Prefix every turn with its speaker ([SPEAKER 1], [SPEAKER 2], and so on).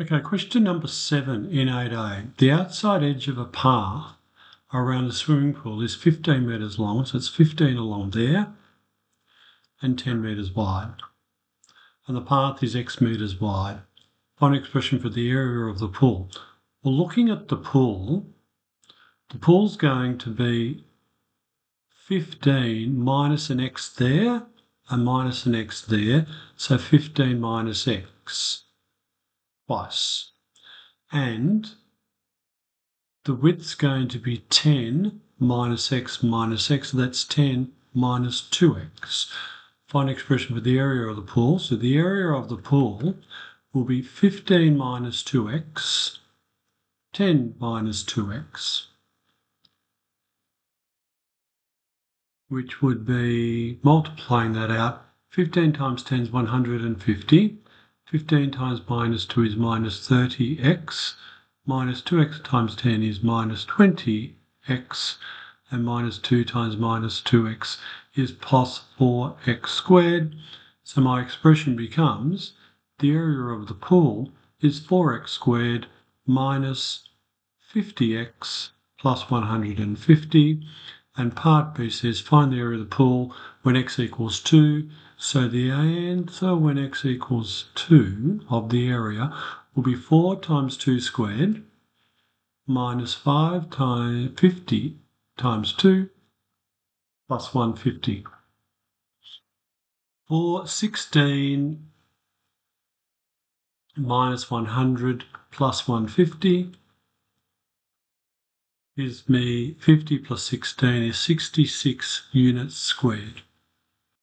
[SPEAKER 1] Okay, question number seven in 8a. The outside edge of a path around a swimming pool is 15 metres long, so it's 15 along there and 10 metres wide. And the path is x metres wide. Find expression for the area of the pool. Well, looking at the pool, the pool's going to be 15 minus an x there and minus an x there, so 15 minus x twice. And the width's going to be 10 minus x minus x, so that's 10 minus 2x. Find expression for the area of the pool. So the area of the pool will be 15 minus 2x, 10 minus 2x, which would be multiplying that out. 15 times 10 is 150. 15 times minus 2 is minus 30x, minus 2x times 10 is minus 20x, and minus 2 times minus 2x is plus 4x squared. So my expression becomes the area of the pool is 4x squared minus 50x plus 150. And part B says find the area of the pool when x equals 2. So the answer when x equals 2 of the area will be 4 times 2 squared minus 5 times 50 times 2 plus 150. For 16 minus 100 plus 150 gives me 50 plus 16 is 66 units squared.